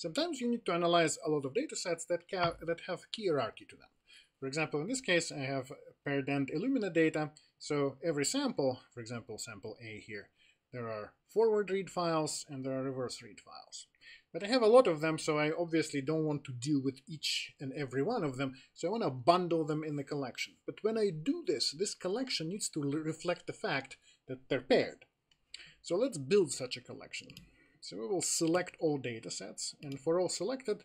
Sometimes you need to analyze a lot of data sets that, that have hierarchy to them. For example, in this case, I have paired end Illumina data. So every sample, for example, sample A here, there are forward read files and there are reverse read files. But I have a lot of them, so I obviously don't want to deal with each and every one of them, so I want to bundle them in the collection. But when I do this, this collection needs to reflect the fact that they're paired. So let's build such a collection. So we will select all datasets, and for all selected,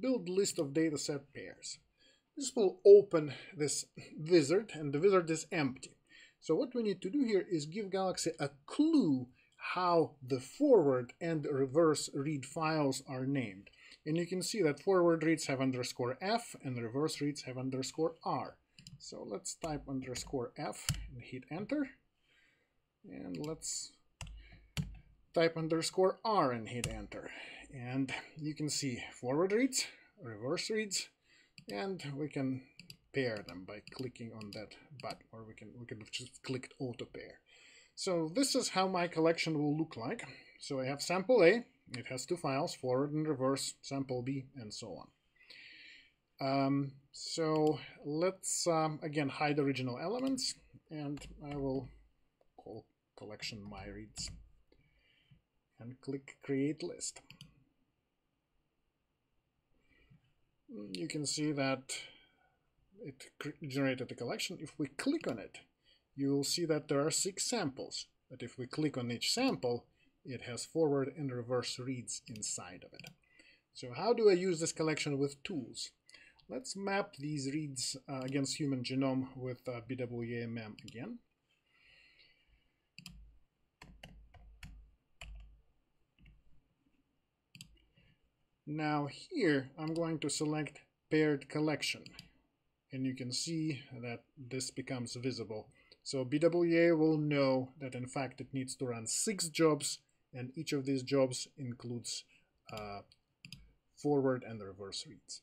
build list of dataset pairs. This will open this wizard, and the wizard is empty. So what we need to do here is give Galaxy a clue how the forward and reverse read files are named. And you can see that forward reads have underscore F and reverse reads have underscore R. So let's type underscore F and hit enter. And let's type underscore R and hit enter. And you can see forward reads, reverse reads, and we can pair them by clicking on that button, or we can we can just click auto pair. So this is how my collection will look like. So I have sample A, it has two files, forward and reverse, sample B, and so on. Um, so let's um, again hide original elements, and I will call collection my reads and click create list. You can see that it generated the collection. If we click on it, you will see that there are six samples. But if we click on each sample, it has forward and reverse reads inside of it. So how do I use this collection with tools? Let's map these reads uh, against human genome with uh, BWA-MEM again. Now here I'm going to select paired collection and you can see that this becomes visible. So BWA will know that in fact it needs to run six jobs and each of these jobs includes uh, forward and reverse reads.